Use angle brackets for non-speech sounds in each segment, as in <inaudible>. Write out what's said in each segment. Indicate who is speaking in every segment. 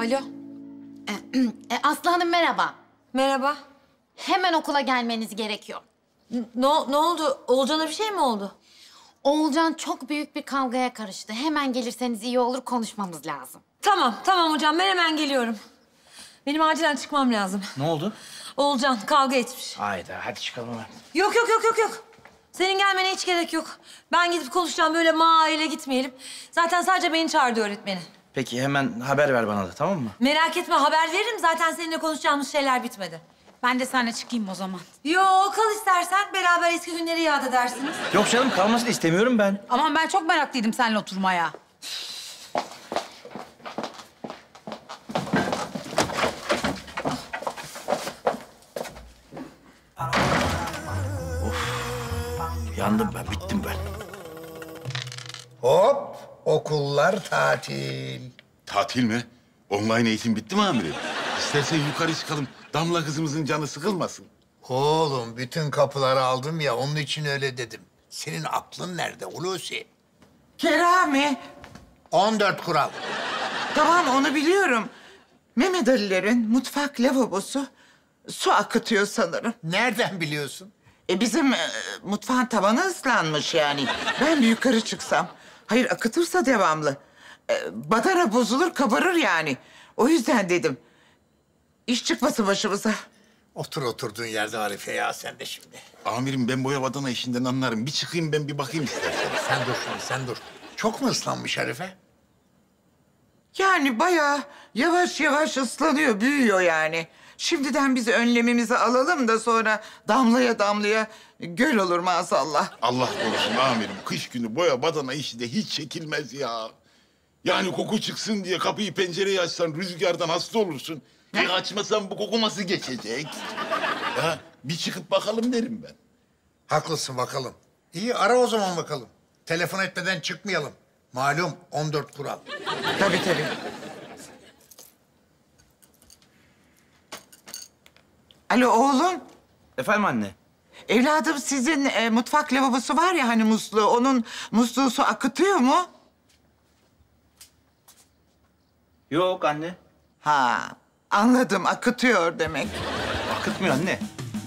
Speaker 1: Alo. <clears throat>
Speaker 2: E, Aslı Hanım merhaba.
Speaker 1: Merhaba.
Speaker 2: Hemen okula gelmeniz gerekiyor.
Speaker 1: Ne, ne oldu? Olcan'a bir şey mi oldu?
Speaker 2: Oğulcan çok büyük bir kavgaya karıştı. Hemen gelirseniz iyi olur konuşmamız lazım.
Speaker 1: Tamam, tamam hocam. Ben hemen geliyorum. Benim acilen çıkmam lazım.
Speaker 3: Ne oldu?
Speaker 1: Oğulcan kavga etmiş.
Speaker 3: Hayda hadi çıkalım hemen.
Speaker 1: Yok yok yok yok yok. Senin gelmene hiç gerek yok. Ben gidip konuşacağım. Böyle maile gitmeyelim. Zaten sadece beni çağırdı öğretmeni.
Speaker 3: Peki hemen haber ver bana da tamam mı?
Speaker 1: Merak etme haber veririm. Zaten seninle konuşacağımız şeyler bitmedi.
Speaker 2: Ben de seninle çıkayım o zaman.
Speaker 1: Yo kal istersen beraber eski günleri yad edersiniz.
Speaker 3: Yok canım kalmasını istemiyorum ben.
Speaker 2: Aman ben çok meraklıydım seninle oturmaya.
Speaker 3: Yandım ben bittim ben.
Speaker 4: Okullar tatil.
Speaker 5: Tatil mi? Online eğitim bitti mi amirim? İstersen yukarı çıkalım. Damla kızımızın canı sıkılmasın.
Speaker 4: Oğlum bütün kapıları aldım ya onun için öyle dedim. Senin aklın nerede Hulusi?
Speaker 6: Kerami.
Speaker 4: 14 kural.
Speaker 6: Tamam onu biliyorum. Mehmet Ali'lerin mutfak lavabosu su akıtıyor sanırım.
Speaker 4: Nereden biliyorsun?
Speaker 6: E bizim e, mutfağın tavanı ıslanmış yani. Ben bir yukarı çıksam. Hayır akıtırsa devamlı. E, badana bozulur kabarır yani. O yüzden dedim. İş çıkmasın başımıza.
Speaker 4: Otur oturduğun yerde Arife ya sen de şimdi.
Speaker 5: Amirim ben boya badana işinden anlarım. Bir çıkayım ben bir bakayım istersen. <laughs>
Speaker 4: Sen dur şimdi sen dur. Çok mu ıslanmış Arife?
Speaker 6: Yani bayağı yavaş yavaş ıslanıyor, büyüyor yani. Şimdiden biz önlemimizi alalım da sonra damlaya damlaya göl olur maazallah.
Speaker 5: Allah korusun amirim. Kış günü boya badana işi de hiç çekilmez ya. Yani koku çıksın diye kapıyı pencereyi açsan rüzgardan hasta olursun. E açmasan bu koku nasıl geçecek? Ya bir çıkıp bakalım derim ben.
Speaker 4: Haklısın bakalım. İyi ara o zaman bakalım. Telefon etmeden çıkmayalım. Malum 14 kural.
Speaker 6: Tabii tabii. Alo oğlum.
Speaker 3: Efendim anne?
Speaker 6: Evladım sizin e, mutfak lavabosu var ya hani musluğu. Onun musluğu su akıtıyor mu?
Speaker 3: Yok anne.
Speaker 6: Ha anladım akıtıyor demek.
Speaker 3: Akıtmıyor anne.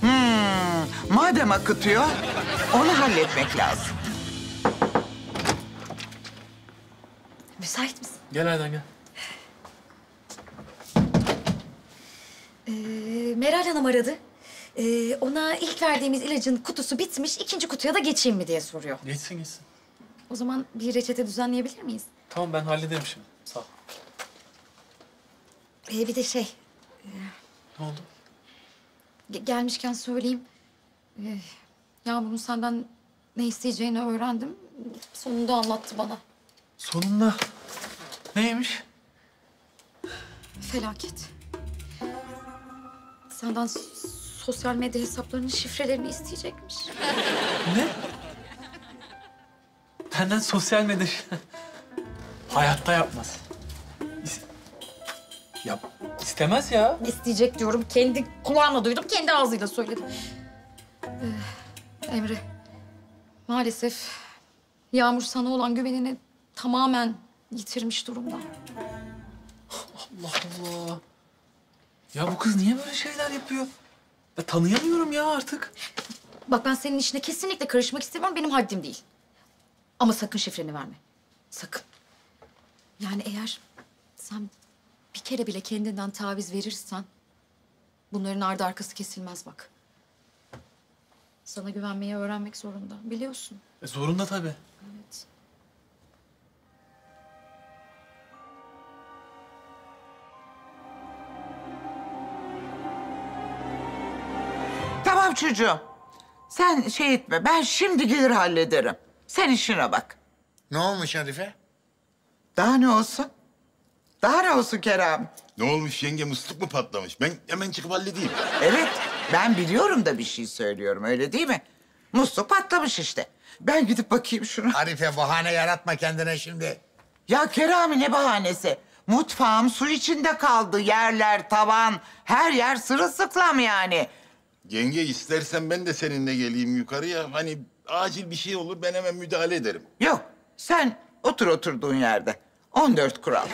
Speaker 6: Hmm, madem akıtıyor onu halletmek lazım.
Speaker 1: Müsait misin?
Speaker 7: Gel Aydan gel.
Speaker 8: Meral Hanım aradı. Ee, ona ilk verdiğimiz ilacın kutusu bitmiş, ikinci kutuya da geçeyim mi diye soruyor.
Speaker 7: Geçsin geçsin.
Speaker 8: O zaman bir reçete düzenleyebilir miyiz?
Speaker 7: Tamam ben hallederim şimdi. Sağ ol.
Speaker 8: Ee, bir de şey,
Speaker 7: Ne oldu?
Speaker 8: ge- gelmişken söyleyeyim. Ee, Yağmur'un senden ne isteyeceğini öğrendim. Sonunda anlattı bana.
Speaker 7: Sonunda. Neymiş?
Speaker 8: Felaket. Senden sosyal medya hesaplarının şifrelerini isteyecekmiş.
Speaker 7: Ne? Benden sosyal medya... Hayatta yapmaz. İs- Yap. istemez ya.
Speaker 8: İsteyecek diyorum. Kendi kulağımla duydum, kendi ağzıyla söyledi. Ee, Emre, maalesef Yağmur sana olan güvenini tamamen yitirmiş durumda.
Speaker 7: Allah Allah. Ya bu kız niye böyle şeyler yapıyor? Ya tanıyamıyorum ya artık.
Speaker 8: Bak ben senin işine kesinlikle karışmak istemiyorum. Benim haddim değil. Ama sakın şifreni verme. Sakın. Yani eğer sen bir kere bile kendinden taviz verirsen... ...bunların ardı arkası kesilmez bak. Sana güvenmeyi öğrenmek zorunda. Biliyorsun.
Speaker 7: E, zorunda tabii.
Speaker 8: Evet.
Speaker 6: Tamam çocuğum. Sen şey etme ben şimdi gelir hallederim. Sen işine bak.
Speaker 4: Ne olmuş Arife?
Speaker 6: Daha ne olsun? Daha ne olsun Kerem?
Speaker 5: Ne olmuş yenge musluk mu patlamış? Ben hemen çıkıp halledeyim.
Speaker 6: Evet, ben biliyorum da bir şey söylüyorum, öyle değil mi? Musluk patlamış işte. Ben gidip bakayım şuna.
Speaker 4: Arife bahane yaratma kendine şimdi.
Speaker 6: Ya Kerami ne bahanesi? Mutfağım su içinde kaldı. Yerler, tavan, her yer sırılsıklam yani.
Speaker 5: Yenge istersen ben de seninle geleyim yukarıya. Hani acil bir şey olur ben hemen müdahale ederim.
Speaker 6: Yok, sen otur oturduğun yerde. 14 kural.